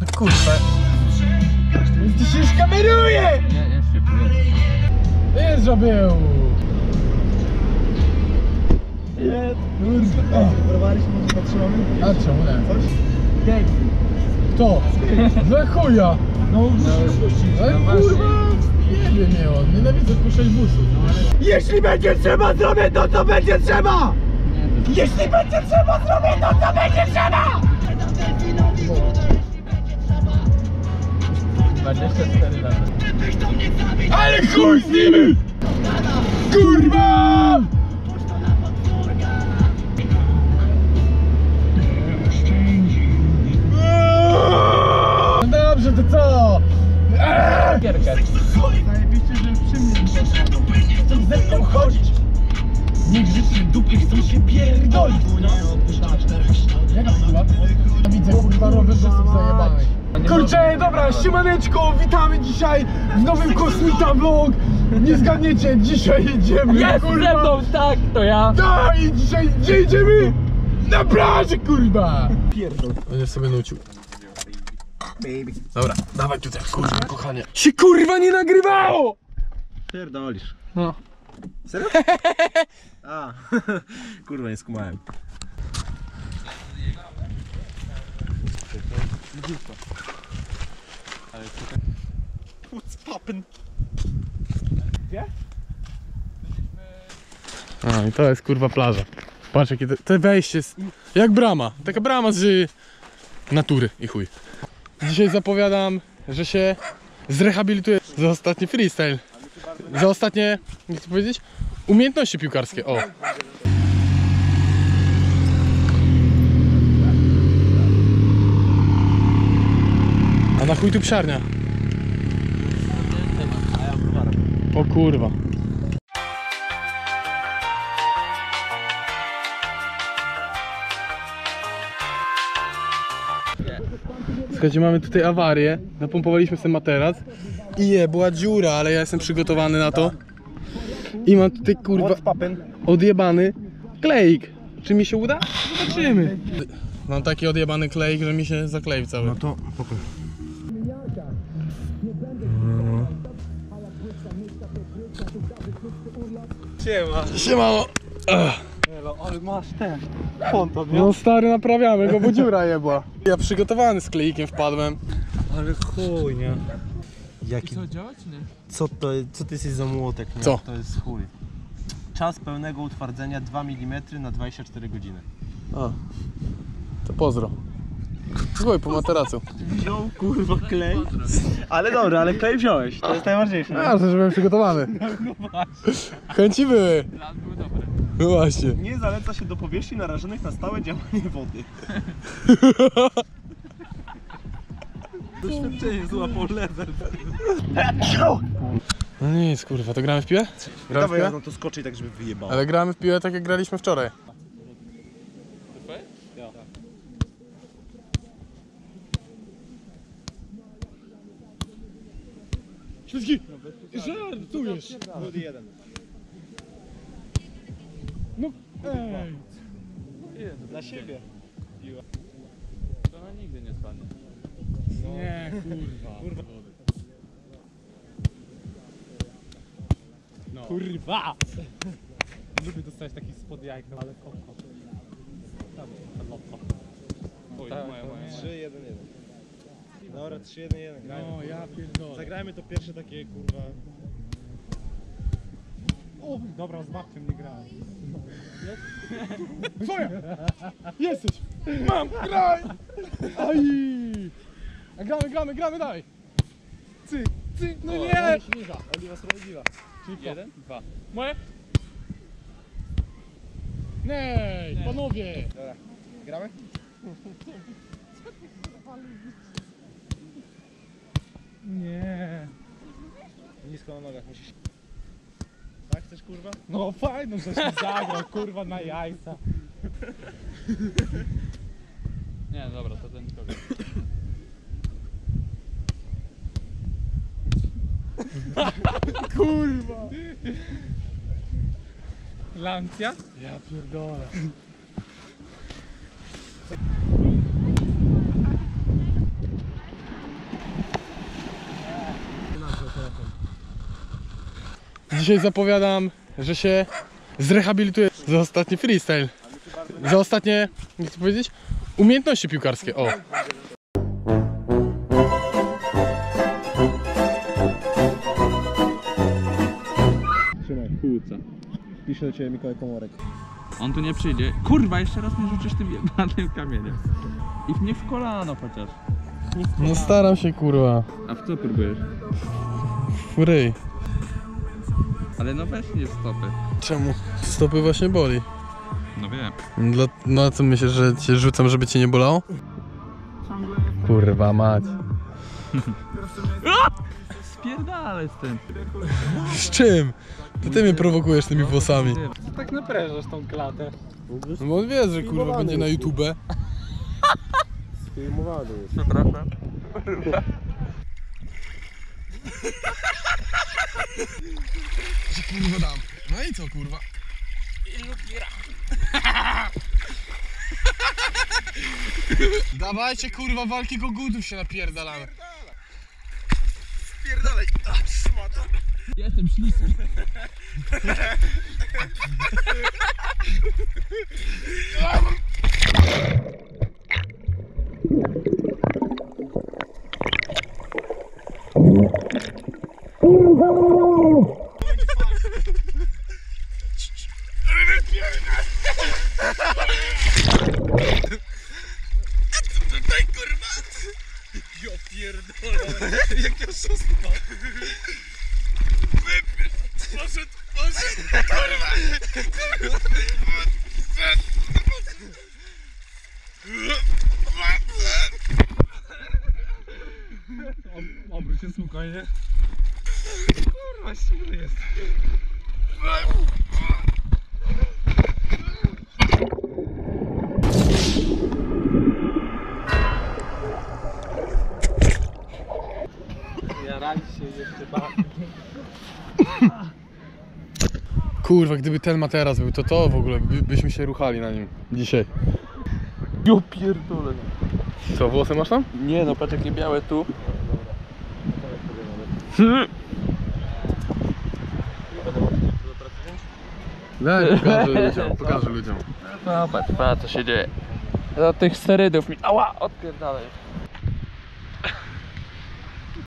No kurwa. Ty się już kameruje! Nie, jeszcze Jest, że był! Kurwa. Browaliśmy, może zatrzymamy? A czemu nie? Coś? Kto? Za chuja! No, ale kurwa! Nie wiem, nie on. Nienawidzę puszczać busów. Jeśli będzie trzeba zrobić to, co będzie trzeba! Jeśli będzie trzeba zrobić to, co będzie trzeba! 24 lata. Ale chuj z nimi! Kurwa! Chcą się pierdolić! Jaka kurwa? Widzę kurwa rowerzystów zajebanych. Kurczę, dobra, siemaneczko, witamy dzisiaj w nowym Kosmita Vlog. Nie zgadniecie, dzisiaj jedziemy, Jest ze mną, tak, to ja. No i dzisiaj, gdzie idziemy? Na plażę, kurwa! Pierdol. Będę sobie nucił. Baby. Dobra, dawaj tutaj, kurwa, kochanie. Się kurwa nie nagrywało! Pierdolisz. No. Serio? A, kurwa nie skumałem. What's poppin'? A, i to jest kurwa plaża. Patrz jakie to, to wejście jest jak brama. Taka brama z natury i chuj. Dzisiaj zapowiadam, że się zrehabilituję za ostatni freestyle. Za ostatnie, jak to powiedzieć? Umiejętności piłkarskie. O. A na chuj tu psiarnia? O kurwa. Słuchajcie, mamy tutaj awarię. Napompowaliśmy sobie materac. Je, była dziura, ale ja jestem przygotowany na to. I mam tutaj kurwa odjebany kleik. Czy mi się uda? Zobaczymy. Mam taki odjebany kleik, że mi się zakleił cały. No to pokój. Siema. Siemano. Ale masz ten konto, No stary, naprawiamy go, bo dziura jebła. Ja przygotowany z kleikiem wpadłem. Ale chuj, nie? Jaki, Co, działa czy nie? co to, co ty jesteś za młotek, nie? Co? To jest chuj. Czas pełnego utwardzenia 2 mm na 24 godziny. A. To pozdro. Złoj po materacu. Wziął kurwa klej. Ale dobra, ale klej wziąłeś. To jest najważniejsze. Ja, że byłem przygotowany. Chęci były. Plan był dobry. No właśnie. Nie zaleca się do powierzchni narażonych na stałe działanie wody. Doświadczenie złapał level. No nic, kurwa, to gramy w piłę? Gramy w Dawaj, ja piłę? na to skoczę i tak, żeby wyjebało. Ale gramy w piłę tak jak graliśmy wczoraj. Śliski! Żartujesz! Rudy jeden. No ej! Na siebie. To ona nigdy nie spadnie. Nie, kurwa. No. Kurwa! Lubię dostać taki spod jajek, no ale koko. Tam, tam. Oj, Tak, moja, moja. 3, 1, 1. Dobra, 3, 1, 1. Grajmy. No ja pierdolę. Zagrajmy to pierwsze takie kurwa. O, dobra, z babcią nie grałem. Twoja! Jesteś! Mam! Graj! Aj! A gramy, gramy, gramy, daj! Cyk, cyk, no nie! Oliwa, sprawiedliwa. Jeden, dwa. Moje? Nej, panowie! Dobra, gramy? Nie. Nisko na nogach musisz. Tak chcesz kurwa? No fajno, że się zagrał, kurwa, na jajca. Nie, dobra, to ten kogoś. Kurwa! Lancia? Ja pierdolę. Dzisiaj zapowiadam, że się zrehabilituję za ostatni freestyle. Za ostatnie, jak to powiedzieć, umiejętności piłkarskie. O! Kłóca. Pisze do ciebie Mikołaj Komorek. On tu nie przyjdzie. Kurwa, jeszcze raz mnie rzucisz tym jebanym kamieniem. I nie w kolano chociaż. No staram się kurwa. A w co próbujesz? W ryj. Ale no weź nie stopy. Czemu? Stopy właśnie boli. No wiem. Dla, no a co myślisz, że cię rzucam, żeby cię nie bolało? Kurwa mać. Spierdalaj z tym. Z czym? To ty mnie prowokujesz tymi włosami. Co tak naprężasz tą klatę? No bo on wie, że kurwa będzie na YouTube. Filmowany jest. Przepraszam. Że kurwa dam. No i co kurwa? Dawajcie kurwa walki kogutów się napierdalamy. Spierdalaj. A, szmata. Jestem śliski. Tutaj kurwa. Jo pierdolę. Jak ja szóstma. Poszedł, poszedł. Kurwa. Obróć się spokojnie. Kurwa, siły jest. Jarali się jeszcze bardziej. Kurwa, gdyby ten materac był, to to w ogóle by, byśmy się ruchali na nim dzisiaj. Jo pierdolę. Co, włosy masz tam? Nie no, patrz jakie białe tu. Daj, pokażę ludziom, pokażę ludziom. No patrz, patrz co się dzieje. Do tych sterydów mi... Ała! Odpierdalaj.